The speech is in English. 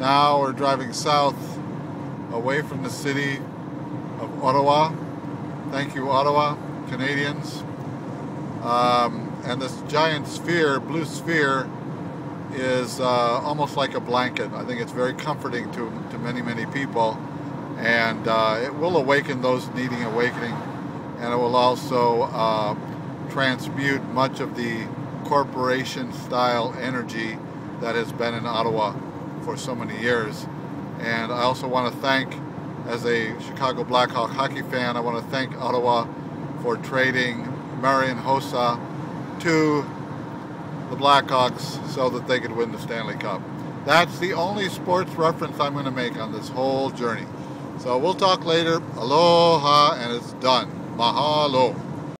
Now we're driving south away from the city of Ottawa. Thank you, Ottawa, Canadians. Um, and this giant sphere, blue sphere, is uh, almost like a blanket. I think it's very comforting to, to many, many people. And uh, it will awaken those needing awakening. And it will also uh, transmute much of the corporation style energy that has been in Ottawa for so many years. And I also want to thank, as a Chicago Blackhawk hockey fan, I want to thank Ottawa for trading Marian Hossa to the Blackhawks so that they could win the Stanley Cup. That's the only sports reference I'm going to make on this whole journey. So we'll talk later. Aloha, and it's done. Mahalo.